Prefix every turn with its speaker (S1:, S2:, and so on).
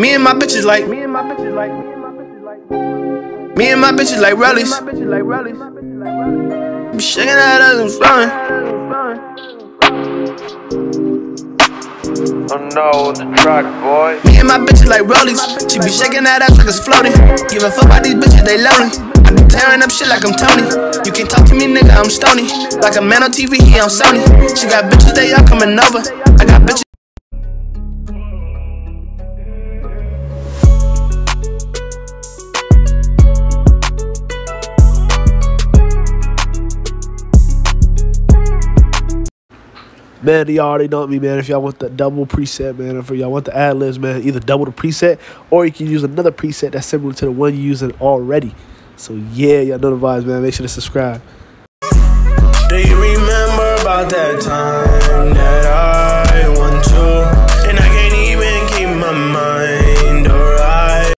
S1: Me and my bitches like. Me and my bitches like. Me and my bitches like rallies. Be shaking that ass and flowing.
S2: Oh no, the track, boy.
S1: Me and my bitches like rollies. She be shaking that ass like it's floating. Give a fuck about these bitches, they lonely. I be tearing up shit like I'm Tony. You can talk to me, nigga, I'm stony. Like a man on TV, he on Sony. She got bitches, they all coming over.
S3: Man, y'all already know me, man. If y'all want the double preset, man, if y'all want the ad libs, man, either double the preset or you can use another preset that's similar to the one you're using already. So yeah, y'all know the vibes, man. Make sure to subscribe.
S1: Do you remember about that time